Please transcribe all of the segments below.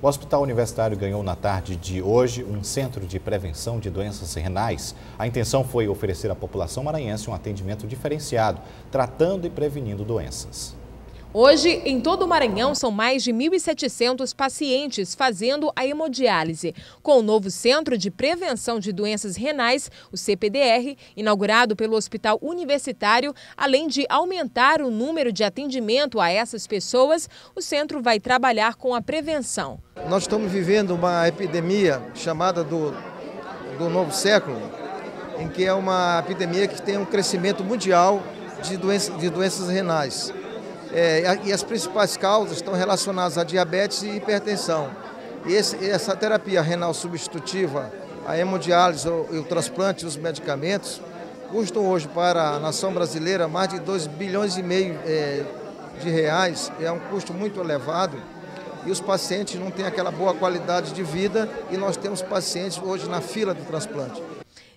O Hospital Universitário ganhou na tarde de hoje um centro de prevenção de doenças renais. A intenção foi oferecer à população maranhense um atendimento diferenciado, tratando e prevenindo doenças. Hoje, em todo o Maranhão, são mais de 1.700 pacientes fazendo a hemodiálise. Com o novo Centro de Prevenção de Doenças Renais, o CPDR, inaugurado pelo Hospital Universitário, além de aumentar o número de atendimento a essas pessoas, o centro vai trabalhar com a prevenção. Nós estamos vivendo uma epidemia chamada do, do novo século, em que é uma epidemia que tem um crescimento mundial de, doença, de doenças renais. É, e as principais causas estão relacionadas a diabetes e hipertensão. E esse, essa terapia renal substitutiva, a hemodiálise e o transplante dos medicamentos, custam hoje para a nação brasileira mais de 2 bilhões e meio é, de reais. É um custo muito elevado e os pacientes não têm aquela boa qualidade de vida e nós temos pacientes hoje na fila do transplante.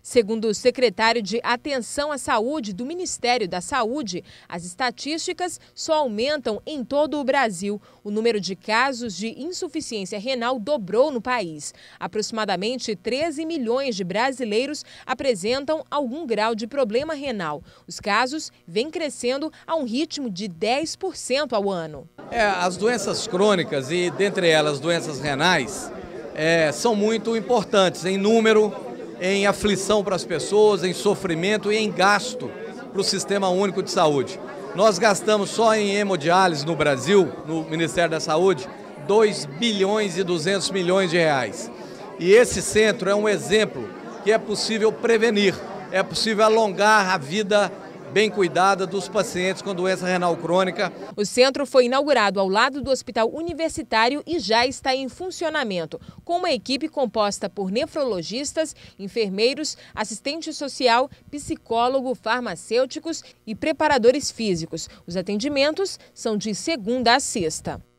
Segundo o secretário de Atenção à Saúde do Ministério da Saúde, as estatísticas só aumentam em todo o Brasil. O número de casos de insuficiência renal dobrou no país. Aproximadamente 13 milhões de brasileiros apresentam algum grau de problema renal. Os casos vêm crescendo a um ritmo de 10% ao ano. É, as doenças crônicas e, dentre elas, doenças renais, é, são muito importantes em número em aflição para as pessoas, em sofrimento e em gasto para o Sistema Único de Saúde. Nós gastamos só em hemodiálise no Brasil, no Ministério da Saúde, 2 bilhões e 200 milhões de reais. E esse centro é um exemplo que é possível prevenir, é possível alongar a vida bem cuidada dos pacientes com doença renal crônica. O centro foi inaugurado ao lado do Hospital Universitário e já está em funcionamento, com uma equipe composta por nefrologistas, enfermeiros, assistente social, psicólogo, farmacêuticos e preparadores físicos. Os atendimentos são de segunda a sexta.